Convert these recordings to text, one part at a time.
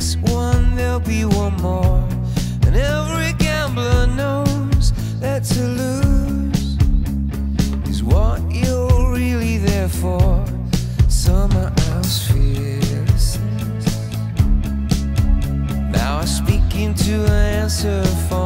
next one there'll be one more. And every gambler knows that to lose is what you're really there for. Somewhere else fearlessness now I speak into an answer phone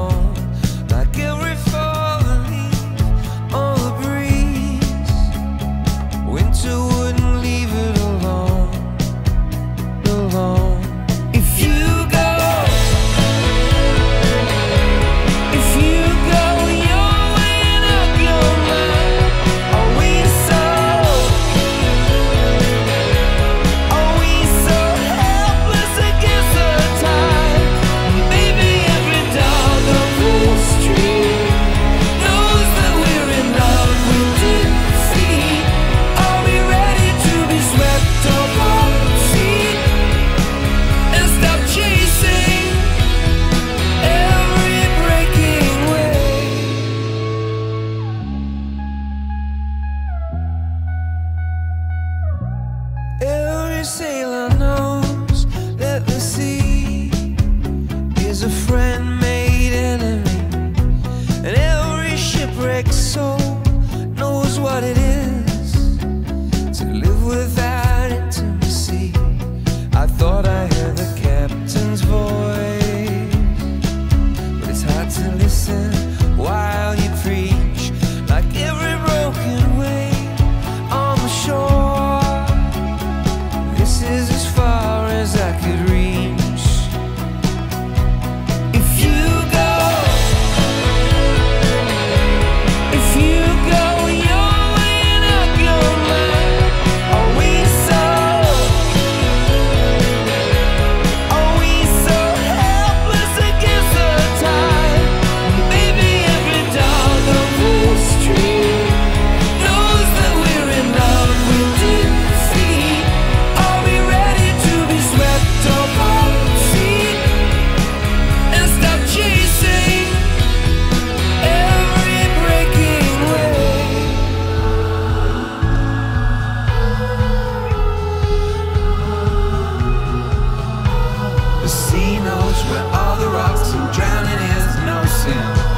sailor knows that the sea is a friend made enemy, and every shipwrecked soul. casinos where all the rocks and drowning is no sin.